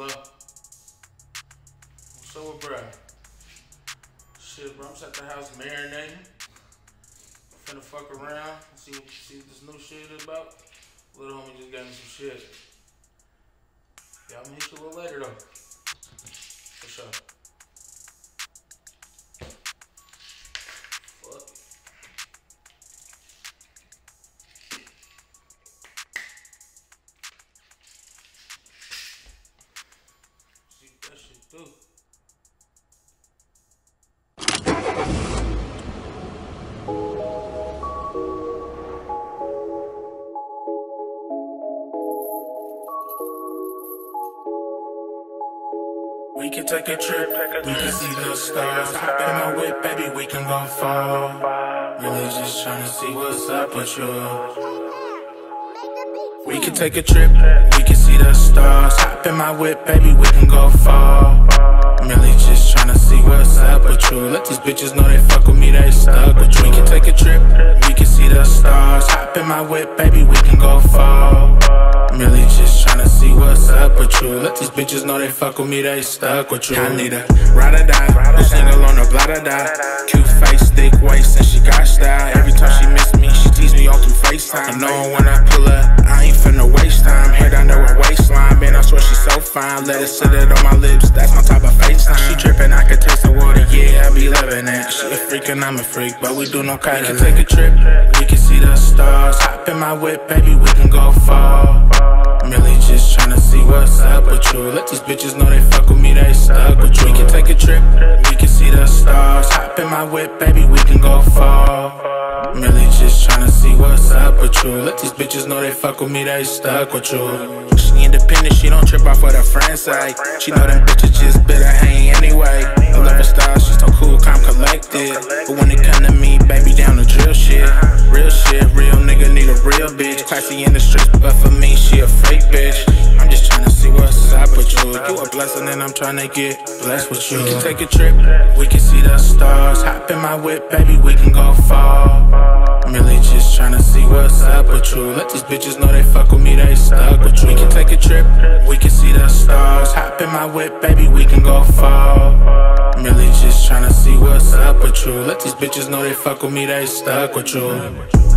What's up with bruh? Shit, bro, I'm just at the house marinating. I'm finna fuck around, see what, see this new shit is about. Little homie just got me some shit. Yeah, I'm gonna hit you a little later though. For sure. We can take a trip, we can see the stars. Hop in my whip, baby, we can go far. Really just tryna see what's up with you. We can take a trip, we can see the stars. Hop in my whip, baby, we can go far. With you. Let these bitches know they fuck with me, they stuck with you. We can take a trip, we can see the stars. Hop in my whip, baby, we can go far. Really just tryna see what's up with you. Let these bitches know they fuck with me, they stuck with you. I need a ride or die, no single on the blah da die. Cute face, thick waist, and she got style. Every time she miss me, she tease me all through FaceTime. I know when I pull so fine. Let it sit it on my lips, that's my type of FaceTime. She trippin', I can taste the water, yeah, I be loving it. She a freak and I'm a freak, but we do no kind. We can take a trip, we can see the stars. Hop in my whip, baby, we can go far. Really just tryna see what's up with you. Let these bitches know they fuck with me, they stuck with you. We can take a trip, we can see the stars. Hop in my whip, baby, we can go far. Really just tryna see what's up with you. Let these bitches know they fuck with me, they stuck with you. Independent, she don't trip off what her friends say. She know them bitches just better hang anyway. I love her style, she's so cool, calm, collected. But when it come to me, baby, down the drill shit. Real shit, real nigga need a real bitch. Classy in the streets, but for me, she a fake bitch. I'm just tryna see what's up with you. You a blessing, and I'm tryna get blessed with you. We can take a trip, we can see the stars. Hop in my whip, baby, we can go far. I'm really just tryna see what's up with you. Let these bitches know they fuck with me, with you. We can take a trip, we can see the stars. Hop in my whip, baby, we can go far. I'm really just tryna see what's up with you. Let these bitches know they fuck with me, they stuck with you.